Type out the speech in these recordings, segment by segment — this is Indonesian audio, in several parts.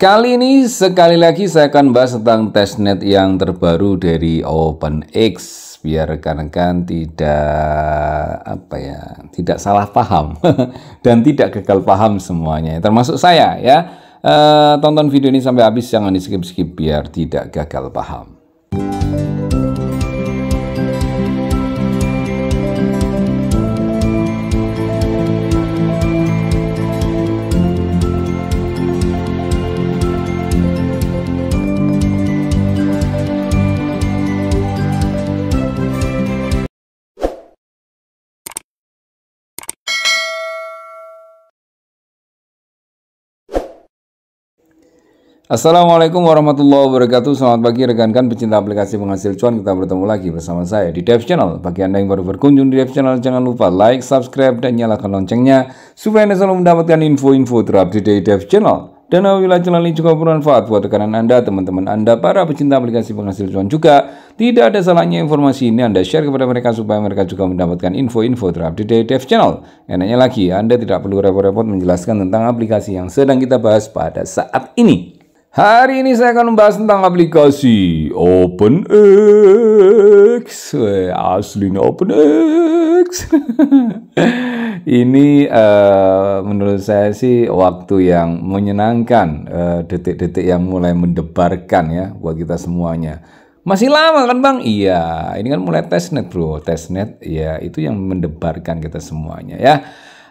Kali ini sekali lagi saya akan bahas tentang testnet yang terbaru dari OpenX biar rekan-rekan tidak apa ya tidak salah paham dan tidak gagal paham semuanya termasuk saya ya e, tonton video ini sampai habis jangan di skip skip biar tidak gagal paham. Assalamualaikum warahmatullahi wabarakatuh Selamat pagi rekan-rekan pecinta aplikasi penghasil cuan Kita bertemu lagi bersama saya di Dev Channel Bagi Anda yang baru berkunjung di Dev Channel Jangan lupa like, subscribe, dan nyalakan loncengnya Supaya Anda selalu mendapatkan info-info terupdate dari Dev Channel dan apabila channel ini juga bermanfaat buat rekanan Anda, teman-teman Anda, para pecinta aplikasi penghasil cuan juga, tidak ada salahnya informasi ini Anda share kepada mereka supaya mereka juga mendapatkan info-info terupdate dari Dev Channel. Enaknya lagi, Anda tidak perlu repot-repot menjelaskan tentang aplikasi yang sedang kita bahas pada saat ini. Hari ini saya akan membahas tentang aplikasi OpenX. Aslinya OpenX. ini uh, menurut saya sih waktu yang menyenangkan, eh, detik-detik uh, yang mulai mendebarkan ya buat kita semuanya. Masih lama kan bang? Iya, ini kan mulai testnet bro, testnet ya itu yang mendebarkan kita semuanya ya.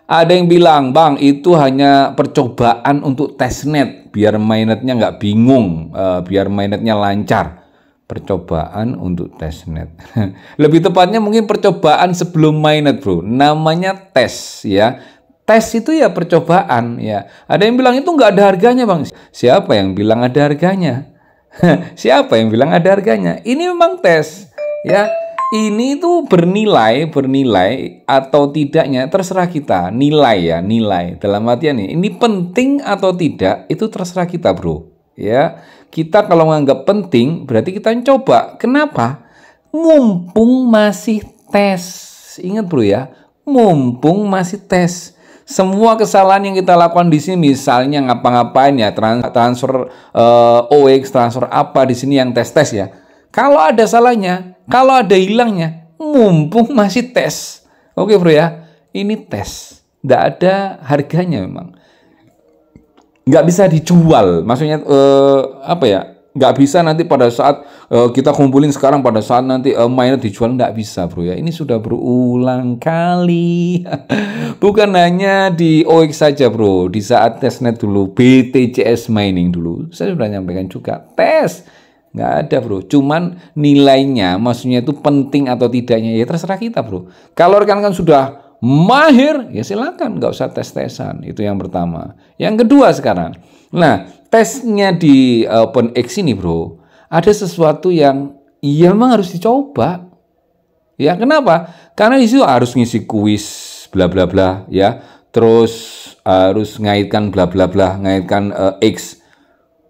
Ada yang bilang, Bang, itu hanya percobaan untuk testnet, biar mainnetnya nggak bingung, uh, biar mainnetnya lancar. Percobaan untuk testnet. Lebih tepatnya mungkin percobaan sebelum mainnet, bro. Namanya tes, ya. Tes itu ya percobaan, ya. Ada yang bilang itu nggak ada harganya, Bang. Siapa yang bilang ada harganya? Siapa yang bilang ada harganya? Ini memang tes, ya ini tuh bernilai bernilai atau tidaknya terserah kita. Nilai ya nilai. Dalam artian nih ini penting atau tidak itu terserah kita bro. Ya kita kalau menganggap penting berarti kita coba. Kenapa? Mumpung masih tes. Ingat bro ya. Mumpung masih tes. Semua kesalahan yang kita lakukan di sini misalnya ngapa-ngapain ya transfer uh, eh, OX transfer apa di sini yang tes tes ya. Kalau ada salahnya, kalau ada hilangnya, mumpung masih tes. Oke bro ya, ini tes. Tidak ada harganya memang. Nggak bisa dijual. Maksudnya eh, apa ya? Nggak bisa nanti pada saat eh, kita kumpulin sekarang pada saat nanti eh, mainnya dijual nggak bisa bro ya. Ini sudah berulang kali. Bukan hanya di OX saja bro. Di saat testnet dulu, BTCS mining dulu. Saya sudah nyampaikan juga. Tes Nggak ada bro, cuman nilainya maksudnya itu penting atau tidaknya ya terserah kita bro. Kalau rekan kan sudah mahir ya silakan nggak usah tes-tesan itu yang pertama. Yang kedua sekarang, nah tesnya di OpenX ini bro ada sesuatu yang ya memang harus dicoba. Ya kenapa? Karena di situ harus ngisi kuis bla bla bla ya, terus harus ngaitkan bla bla bla, ngaitkan uh, X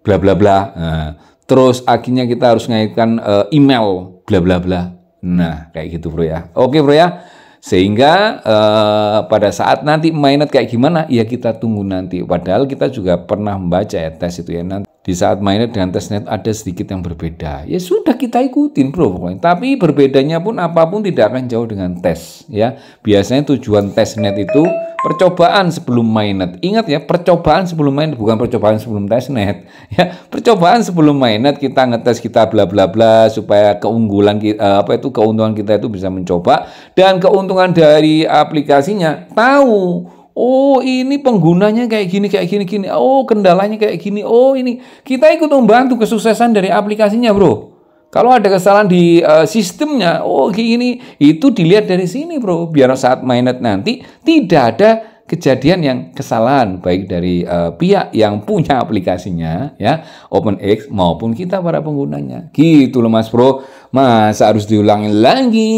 bla bla bla. Nah, terus akhirnya kita harus ngaitkan uh, email bla bla bla. Nah, kayak gitu bro ya. Oke bro ya. Sehingga uh, pada saat nanti mainnet kayak gimana, ya kita tunggu nanti. Padahal kita juga pernah membaca ya tes itu ya nanti di saat mainnya dengan testnet ada sedikit yang berbeda. Ya sudah kita ikutin bro pokoknya. Tapi berbedanya pun apa pun tidak akan jauh dengan tes ya. Biasanya tujuan testnet itu percobaan sebelum mainnet. Ingat ya, percobaan sebelum mainnet bukan percobaan sebelum testnet. Ya, percobaan sebelum mainnet kita ngetes kita bla bla bla supaya keunggulan kita, eh, apa itu keuntungan kita itu bisa mencoba dan keuntungan dari aplikasinya tahu Oh ini penggunanya kayak gini kayak gini gini. Oh kendalanya kayak gini. Oh ini kita ikut membantu kesuksesan dari aplikasinya bro. Kalau ada kesalahan di uh, sistemnya, oh gini itu dilihat dari sini bro. Biar saat mainnet nanti tidak ada kejadian yang kesalahan baik dari uh, pihak yang punya aplikasinya ya OpenX maupun kita para penggunanya gitu loh Mas Bro. Masa harus diulangi lagi?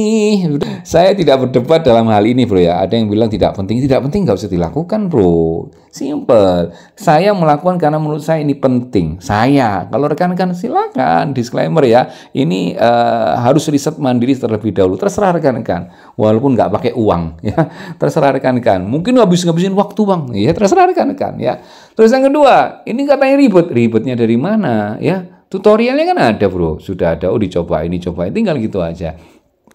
Saya tidak berdebat dalam hal ini bro ya. Ada yang bilang tidak penting, tidak penting nggak usah dilakukan bro. Simple. Saya melakukan karena menurut saya ini penting. Saya. Kalau rekan-rekan silakan disclaimer ya. Ini uh, harus riset mandiri terlebih dahulu. Terserah rekan-rekan. Walaupun nggak pakai uang ya. Terserah rekan-rekan. Mungkin habis-habisin waktu bang. Ya terserah rekan-rekan ya. Terus yang kedua, ini katanya ribet. Ribetnya dari mana ya? Tutorialnya kan ada bro, sudah ada. Oh dicoba ini coba, tinggal gitu aja.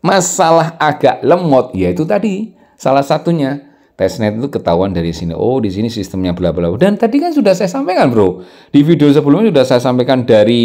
Masalah agak lemot, ya itu tadi salah satunya. Testnet itu ketahuan dari sini. Oh, di sini sistemnya bla bla. Dan tadi kan sudah saya sampaikan, Bro. Di video sebelumnya sudah saya sampaikan dari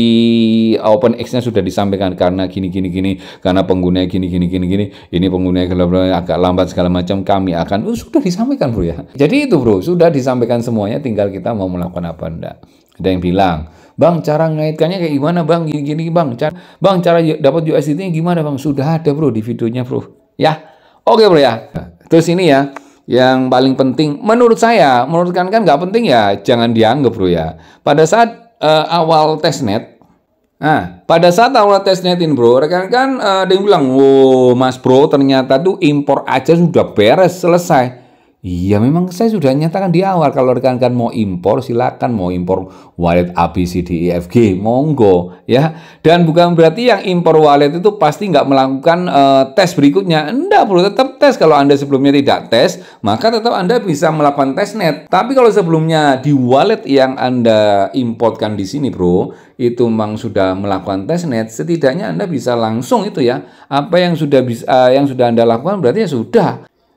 OpenX-nya sudah disampaikan karena gini gini gini, karena penggunanya gini gini gini gini. Ini penggunanya agak lambat segala macam. Kami akan oh, sudah disampaikan, Bro ya. Jadi itu, Bro, sudah disampaikan semuanya tinggal kita mau melakukan apa enggak. Ada yang bilang, Bang, cara ngaitkannya kayak gimana, Bang? Gini-gini, Bang. Cara, bang, cara dapat USDT-nya gimana, Bang? Sudah ada, Bro, di videonya, Bro. Ya. Oke, Bro ya. Terus ini ya, yang paling penting menurut saya, menurut kan kan nggak penting ya, jangan dianggap, Bro ya. Pada saat uh, awal testnet Nah, pada saat awal testnet ini bro, rekan-rekan uh, ada yang bilang, wow mas bro ternyata tuh impor aja sudah beres, selesai. Iya memang saya sudah nyatakan di awal kalau rekan-rekan mau impor silakan mau impor wallet ABCDEFG monggo ya. Dan bukan berarti yang impor wallet itu pasti nggak melakukan uh, tes berikutnya. Enggak perlu tetap tes. Kalau anda sebelumnya tidak tes maka tetap anda bisa melakukan testnet tapi kalau sebelumnya di wallet yang anda importkan di sini bro itu memang sudah melakukan testnet setidaknya anda bisa langsung itu ya. Apa yang sudah bisa uh, yang sudah anda lakukan berarti ya sudah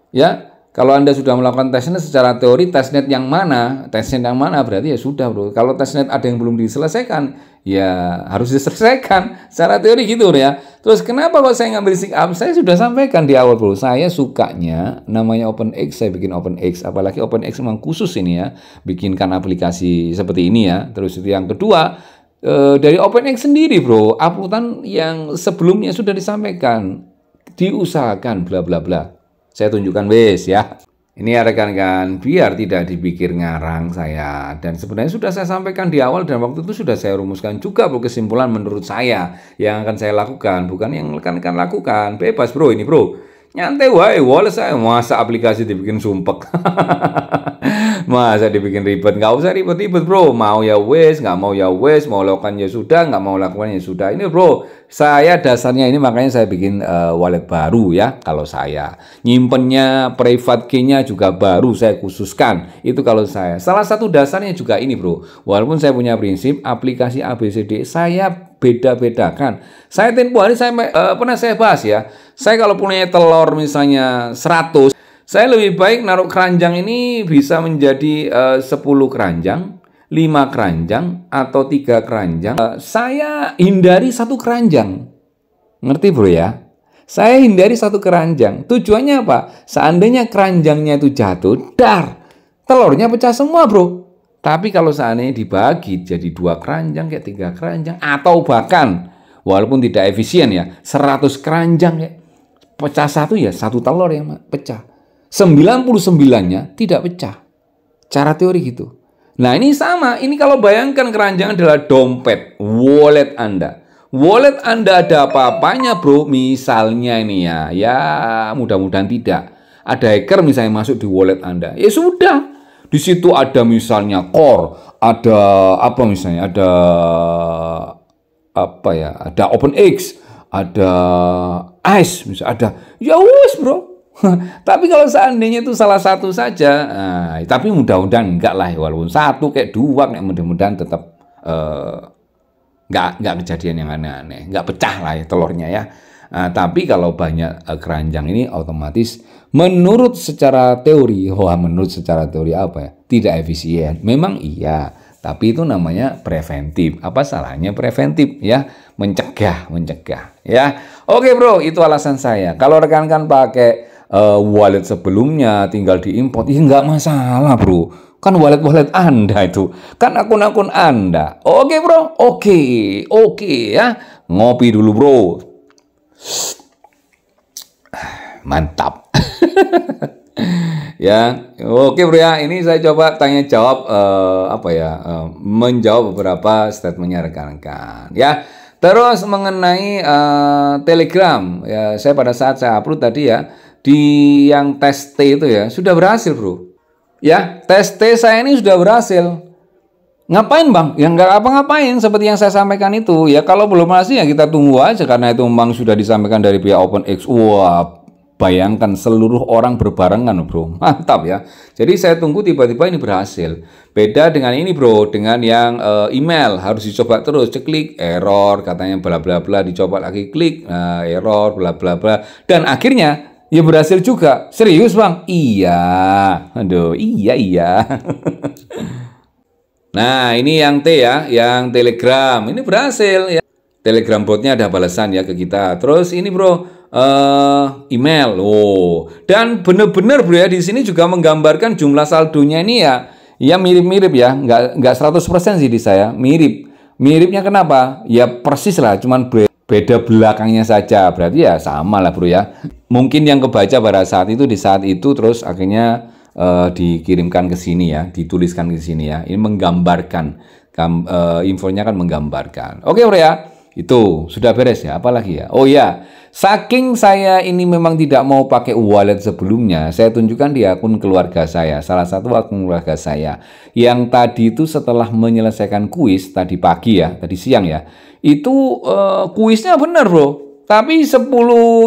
ya kalau Anda sudah melakukan testnet secara teori, testnet yang mana? Testnet yang mana berarti ya sudah bro. Kalau testnet ada yang belum diselesaikan, ya harus diselesaikan. Secara teori gitu ya. Terus kenapa kalau saya ngambil stick up? Saya sudah sampaikan di awal bro. Saya sukanya namanya OpenX, saya bikin OpenX. Apalagi OpenX memang khusus ini ya. Bikinkan aplikasi seperti ini ya. Terus itu yang kedua, eh, dari OpenX sendiri bro. Uploadan yang sebelumnya sudah disampaikan. Diusahakan bla bla bla saya tunjukkan wes ya. Ini ya rekan-rekan, biar tidak dipikir ngarang saya. Dan sebenarnya sudah saya sampaikan di awal dan waktu itu sudah saya rumuskan juga bro kesimpulan menurut saya yang akan saya lakukan. Bukan yang rekan-rekan lakukan. Bebas bro ini bro. Nyantai wae, wala saya masa aplikasi dibikin sumpek. Masa dibikin ribet? Nggak usah ribet-ribet bro. Mau ya wes, nggak mau ya wes. Mau lakukan ya sudah, nggak mau lakukan ya sudah. Ini bro, saya dasarnya ini makanya saya bikin uh, wallet baru ya. Kalau saya nyimpennya private key-nya juga baru saya khususkan. Itu kalau saya. Salah satu dasarnya juga ini bro. Walaupun saya punya prinsip aplikasi ABCD saya beda-bedakan. Saya tempo hari saya uh, pernah saya bahas ya. Saya kalau punya telur misalnya 100 saya lebih baik naruh keranjang ini bisa menjadi eh, uh, 10 keranjang, 5 keranjang, atau 3 keranjang. Uh, saya hindari satu keranjang. Ngerti bro ya? Saya hindari satu keranjang. Tujuannya apa? Seandainya keranjangnya itu jatuh, dar, telurnya pecah semua bro. Tapi kalau seandainya dibagi jadi dua keranjang, kayak tiga keranjang, atau bahkan walaupun tidak efisien ya, 100 keranjang ya, pecah satu ya, satu telur yang pecah. 99-nya tidak pecah. Cara teori gitu. Nah ini sama, ini kalau bayangkan keranjang adalah dompet, wallet Anda. Wallet Anda ada apa-apanya bro, misalnya ini ya, ya mudah-mudahan tidak. Ada hacker misalnya masuk di wallet Anda, ya sudah. Di situ ada misalnya core, ada apa misalnya, ada apa ya, ada OpenX, ada ICE, misalnya ada, ya wes bro, tapi kalau seandainya itu salah satu saja, nah, tapi mudah-mudahan enggak lah, walaupun satu kayak dua, kayak mudah-mudahan tetap uh, enggak enggak kejadian yang aneh-aneh, enggak pecah lah ya telurnya ya. Nah, tapi kalau banyak uh, keranjang ini otomatis menurut secara teori, wah menurut secara teori apa ya? Tidak efisien. Memang iya, tapi itu namanya preventif. Apa salahnya preventif ya? Mencegah, mencegah ya. Oke bro, itu alasan saya. Kalau rekan-rekan pakai uh, wallet sebelumnya tinggal diimport, ya nggak masalah bro. Kan wallet-wallet Anda itu, kan akun-akun Anda. Oke bro, oke, oke ya. Ngopi dulu bro. Mantap. ya, oke bro ya. Ini saya coba tanya jawab uh, apa ya, uh, menjawab beberapa statementnya rekan-rekan. Ya, Terus mengenai uh, Telegram, ya saya pada saat saya upload tadi ya di yang tes T itu ya sudah berhasil bro. Ya tes T saya ini sudah berhasil. Ngapain bang? Ya nggak apa-ngapain seperti yang saya sampaikan itu. Ya kalau belum berhasil ya kita tunggu aja karena itu memang sudah disampaikan dari pihak OpenX. Wah Bayangkan seluruh orang berbarengan bro, mantap ya. Jadi saya tunggu tiba-tiba ini berhasil. Beda dengan ini bro, dengan yang uh, email harus dicoba terus, ceklik error, katanya bla bla bla, dicoba lagi klik, uh, error, bla bla bla, dan akhirnya ya berhasil juga. Serius bang? Iya, aduh, iya iya. nah ini yang T ya, yang Telegram, ini berhasil ya. Telegram botnya ada balasan ya ke kita. Terus ini bro, uh, email. Oh, dan benar-benar bro ya di sini juga menggambarkan jumlah saldonya ini ya ya mirip-mirip ya, nggak nggak 100% sih di saya, mirip. Miripnya kenapa? Ya persis lah, cuman beda belakangnya saja. Berarti ya sama lah bro ya. Mungkin yang kebaca pada saat itu di saat itu terus akhirnya uh, dikirimkan ke sini ya, dituliskan ke sini ya. Ini menggambarkan, uh, infonya kan menggambarkan. Oke bro ya, itu sudah beres ya. Apalagi ya? Oh ya, Saking saya ini memang tidak mau pakai wallet sebelumnya, saya tunjukkan di akun keluarga saya, salah satu akun keluarga saya. Yang tadi itu setelah menyelesaikan kuis tadi pagi ya, tadi siang ya, itu uh, kuisnya benar bro. Tapi 10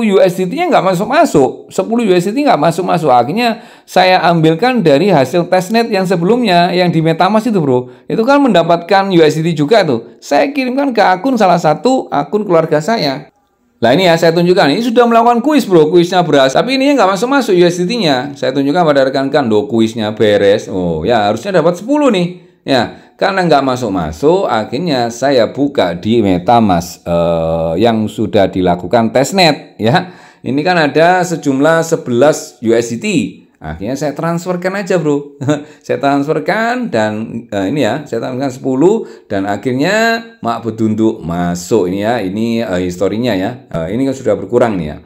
USDT-nya nggak masuk-masuk. 10 USDT nggak masuk-masuk. Akhirnya saya ambilkan dari hasil testnet yang sebelumnya, yang di Metamask itu bro. Itu kan mendapatkan USDT juga tuh. Saya kirimkan ke akun salah satu akun keluarga saya. Nah ini ya saya tunjukkan, ini sudah melakukan kuis bro, kuisnya beras. Tapi ini nggak masuk-masuk USDT-nya. Saya tunjukkan pada rekan-rekan, kuisnya beres. Oh ya harusnya dapat 10 nih. Ya, karena nggak masuk-masuk, akhirnya saya buka di MetaMask eh, yang sudah dilakukan testnet. Ya, ini kan ada sejumlah 11 USDT. Akhirnya saya transferkan aja bro. saya transferkan dan uh, ini ya, saya transferkan 10 dan akhirnya mak bedunduk masuk ini ya, ini uh, historinya ya. Uh, ini kan sudah berkurang nih ya.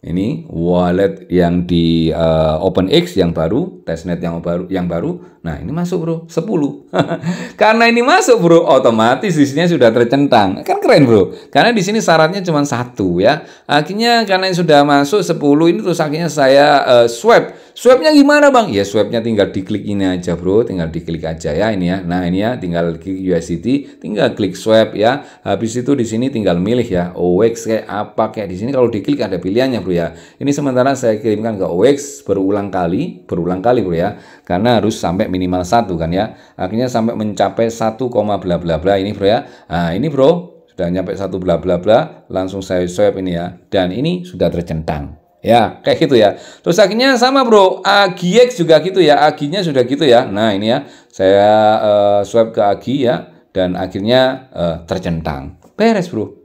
Ini wallet yang di uh, OpenX yang baru, testnet yang baru, yang baru. Nah, ini masuk, Bro. 10. Karena ini masuk, Bro, otomatis di sini sudah tercentang. Kan keren, Bro. Karena di sini syaratnya cuma satu ya. Akhirnya karena ini sudah masuk 10 ini terus akhirnya saya uh, swipe Swabnya gimana bang? Ya swabnya tinggal diklik ini aja bro, tinggal diklik aja ya ini ya. Nah ini ya, tinggal klik USDT, tinggal klik swab ya. Habis itu di sini tinggal milih ya, OX kayak apa kayak di sini kalau diklik ada pilihannya bro ya. Ini sementara saya kirimkan ke OX berulang kali, berulang kali bro ya, karena harus sampai minimal satu kan ya. Akhirnya sampai mencapai 1, bla bla bla ini bro ya. Nah ini bro sudah nyampe satu bla bla bla, langsung saya swab ini ya, dan ini sudah tercentang. Ya, kayak gitu ya. Terus akhirnya sama bro, AGX juga gitu ya, aginya sudah gitu ya. Nah ini ya, saya uh, swipe ke agi ya, dan akhirnya uh, tercentang. Beres bro,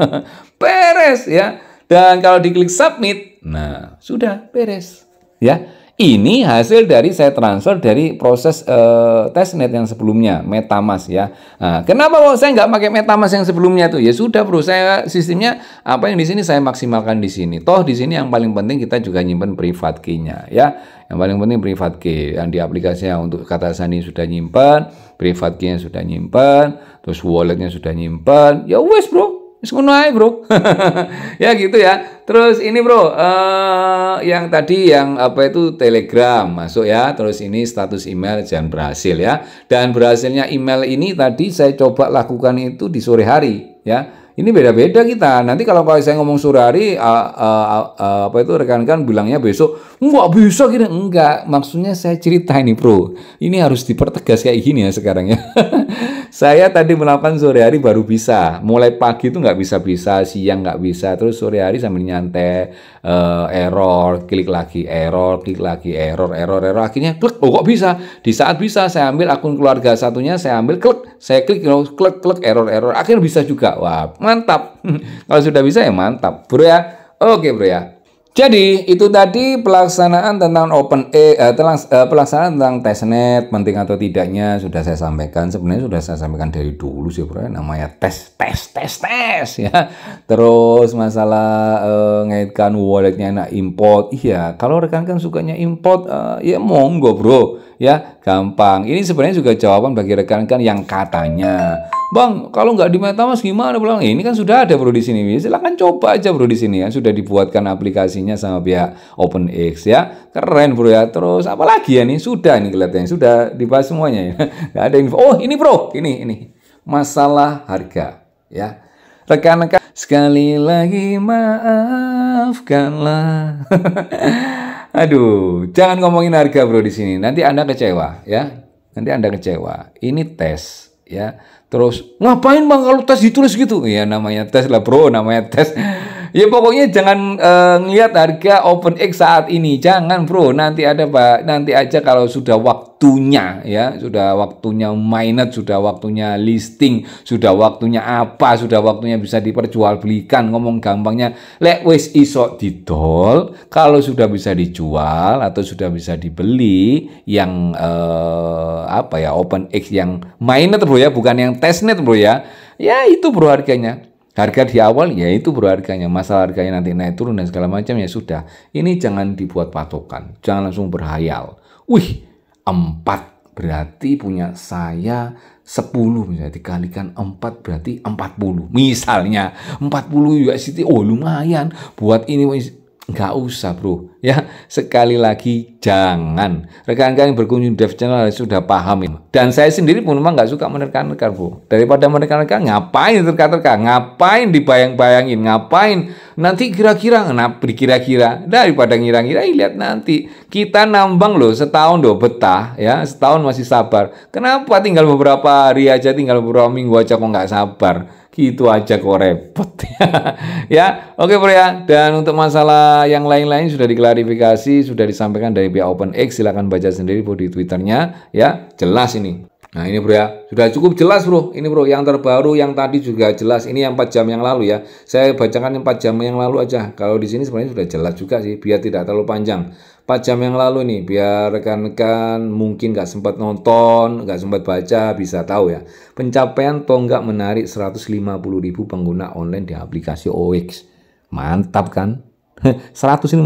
beres ya. Dan kalau diklik submit, nah sudah beres ya. Ini hasil dari saya transfer dari proses uh, testnet yang sebelumnya, MetaMask ya. Nah, kenapa kok saya nggak pakai MetaMask yang sebelumnya tuh? Ya sudah bro, saya sistemnya apa yang di sini saya maksimalkan di sini. Toh di sini yang paling penting kita juga nyimpen private key-nya ya. Yang paling penting private key. Yang di aplikasinya untuk kata sandi sudah nyimpen, private key-nya sudah nyimpen, terus walletnya sudah nyimpen. Ya wes bro, Ngono aja bro Ya gitu ya Terus ini bro uh, Yang tadi yang apa itu telegram Masuk ya Terus ini status email jangan berhasil ya Dan berhasilnya email ini tadi saya coba lakukan itu di sore hari Ya ini beda-beda kita. Nanti kalau saya ngomong sore hari, uh, uh, uh, apa itu rekan-rekan bilangnya besok, nggak bisa gini. Enggak, maksudnya saya cerita ini bro. Ini harus dipertegas kayak gini ya sekarang ya. saya tadi melakukan sore hari baru bisa. Mulai pagi itu nggak bisa-bisa, siang nggak bisa. Terus sore hari sambil nyantai, uh, error, klik lagi, error, klik lagi, error, error, error. Akhirnya klik, oh kok bisa? Di saat bisa, saya ambil akun keluarga satunya, saya ambil klik, saya klik, klik, klik, error, error. Akhirnya bisa juga. Wah, mantap. Kalau sudah bisa ya mantap, bro ya. Oke bro ya. Jadi itu tadi pelaksanaan tentang open eh, eh, pelaksanaan tentang testnet penting atau tidaknya sudah saya sampaikan. Sebenarnya sudah saya sampaikan dari dulu sih bro ya. namanya tes tes tes tes ya. Terus masalah eh, ngaitkan walletnya enak import. Iya kalau rekan kan sukanya import eh, ya monggo bro ya. Gampang. Ini sebenarnya juga jawaban bagi rekan-rekan yang katanya Bang, kalau nggak di MetaMask gimana? Bilang, ini kan sudah ada bro di sini. Silahkan coba aja bro di sini ya. Sudah dibuatkan aplikasinya sama pihak OpenX ya. Keren bro ya. Terus apa lagi ya nih? Sudah ini kelihatannya. Sudah dibahas semuanya ya. Nggak ada info. Oh ini bro, ini ini masalah harga ya. Rekan-rekan sekali lagi maafkanlah. Aduh, jangan ngomongin harga bro di sini. Nanti anda kecewa ya. Nanti anda kecewa. Ini tes ya Terus ngapain bang kalau tes ditulis gitu? Ya namanya tes lah bro, namanya tes. Ya pokoknya jangan uh, ngelihat harga OpenX saat ini, jangan bro. Nanti ada pak, nanti aja kalau sudah waktunya ya, sudah waktunya mainnet, sudah waktunya listing, sudah waktunya apa, sudah waktunya bisa diperjualbelikan. Ngomong gampangnya, lek wis iso didol, kalau sudah bisa dijual atau sudah bisa dibeli yang uh, apa ya OpenX yang mainnet bro ya, bukan yang testnet bro ya. Ya itu bro harganya. Harga di awal ya itu bro harganya. Masalah harganya nanti naik turun dan segala macam ya sudah. Ini jangan dibuat patokan. Jangan langsung berhayal. Wih, empat berarti punya saya 10 misalnya dikalikan 4 berarti 40 misalnya 40 USDT oh lumayan buat ini nggak usah bro. Ya sekali lagi jangan. Rekan-rekan yang berkunjung dev channel sudah paham ini. Dan saya sendiri pun memang nggak suka menekan-nekan bro. Daripada menekan-nekan ngapain terka-terka? Ngapain dibayang-bayangin? Ngapain? Nanti kira-kira kenapa kira-kira daripada ngira-ngira lihat nanti. Kita nambang loh setahun loh betah ya. Setahun masih sabar. Kenapa tinggal beberapa hari aja tinggal beberapa minggu aja kok nggak sabar Gitu aja kok repot. ya, oke bro ya. Dan untuk masalah yang lain-lain sudah diklarifikasi, sudah disampaikan dari pihak OpenX. Silahkan baca sendiri bro di Twitternya. Ya, jelas ini. Nah ini bro ya, sudah cukup jelas bro. Ini bro, yang terbaru yang tadi juga jelas. Ini yang 4 jam yang lalu ya. Saya bacakan yang 4 jam yang lalu aja. Kalau di sini sebenarnya sudah jelas juga sih, biar tidak terlalu panjang. 4 jam yang lalu nih biar rekan-rekan mungkin nggak sempat nonton, nggak sempat baca bisa tahu ya. Pencapaian tonggak menarik 150.000 pengguna online di aplikasi OX. Mantap kan? 150.000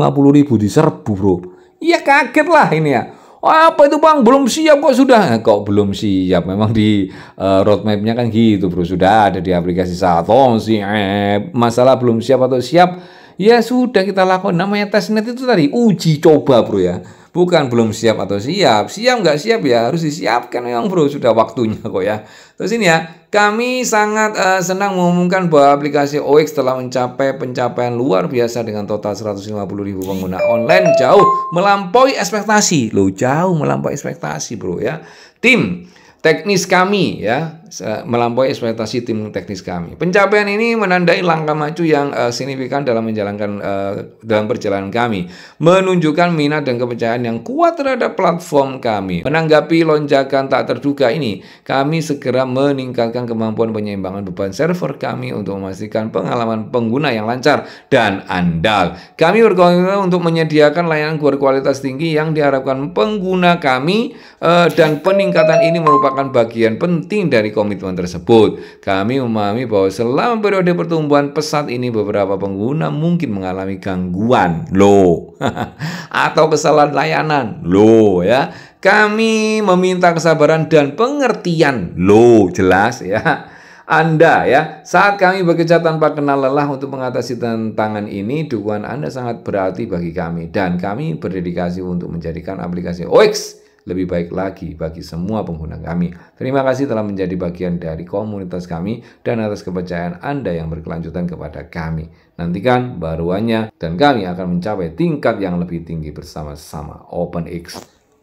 diserbu bro. Iya kaget lah ini ya. Oh, apa itu bang belum siap kok sudah eh, kok belum siap memang di uh, roadmapnya kan gitu bro sudah ada di aplikasi satu sih eh, masalah belum siap atau siap Ya sudah kita lakukan. Namanya testnet itu tadi uji coba bro ya. Bukan belum siap atau siap. Siap nggak siap ya harus disiapkan memang bro. Sudah waktunya kok ya. Terus ini ya. Kami sangat uh, senang mengumumkan bahwa aplikasi OX telah mencapai pencapaian luar biasa dengan total 150 ribu pengguna online jauh melampaui ekspektasi. Loh jauh melampaui ekspektasi bro ya. Tim teknis kami ya melampaui ekspektasi tim teknis kami. Pencapaian ini menandai langkah maju yang uh, signifikan dalam menjalankan uh, dalam perjalanan kami, menunjukkan minat dan kepercayaan yang kuat terhadap platform kami. Menanggapi lonjakan tak terduga ini, kami segera meningkatkan kemampuan penyeimbangan beban server kami untuk memastikan pengalaman pengguna yang lancar dan andal. Kami berkomitmen untuk menyediakan layanan berkualitas tinggi yang diharapkan pengguna kami uh, dan peningkatan ini merupakan merupakan bagian penting dari komitmen tersebut. Kami memahami bahwa selama periode pertumbuhan pesat ini beberapa pengguna mungkin mengalami gangguan, loh, atau kesalahan layanan, loh ya. Kami meminta kesabaran dan pengertian, loh, jelas ya. Anda ya, saat kami bekerja tanpa kenal lelah untuk mengatasi tantangan ini, dukungan Anda sangat berarti bagi kami dan kami berdedikasi untuk menjadikan aplikasi OX lebih baik lagi bagi semua pengguna kami. Terima kasih telah menjadi bagian dari komunitas kami dan atas kepercayaan Anda yang berkelanjutan kepada kami. Nantikan baruannya dan kami akan mencapai tingkat yang lebih tinggi bersama-sama OpenX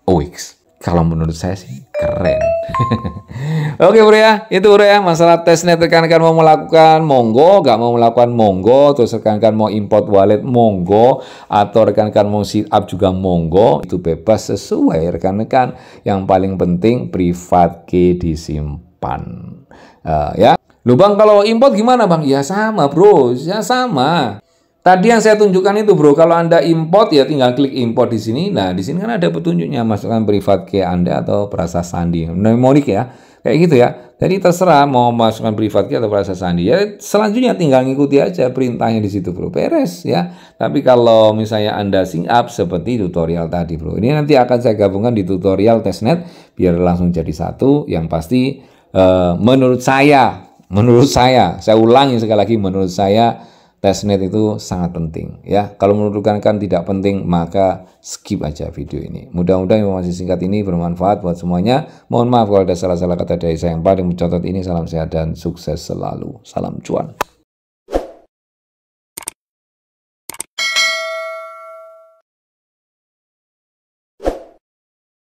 OX kalau menurut saya sih keren. Oke bro ya, itu bro ya masalah tesnya rekan-rekan mau melakukan monggo, gak mau melakukan monggo, terus rekan-rekan mau import wallet monggo, atau rekan-rekan mau sit up juga monggo, itu bebas sesuai rekan-rekan. Yang paling penting privat key disimpan. Uh, ya, lu bang kalau import gimana bang? Ya sama bro, ya sama. Tadi yang saya tunjukkan itu bro, kalau Anda import ya tinggal klik import di sini. Nah, di sini kan ada petunjuknya, masukkan privat key Anda atau perasa sandi. Mnemonik ya, kayak gitu ya. Jadi terserah mau masukkan privat key atau perasa sandi. Ya selanjutnya tinggal ngikuti aja perintahnya di situ bro, beres ya. Tapi kalau misalnya Anda sync up seperti tutorial tadi bro. Ini nanti akan saya gabungkan di tutorial testnet biar langsung jadi satu. Yang pasti uh, menurut saya, menurut saya, saya ulangi sekali lagi, menurut saya testnet itu sangat penting ya. Kalau menurut rekan tidak penting maka skip aja video ini. Mudah-mudahan informasi singkat ini bermanfaat buat semuanya. Mohon maaf kalau ada salah-salah kata dari saya yang paling mencatat ini. Salam sehat dan sukses selalu. Salam cuan.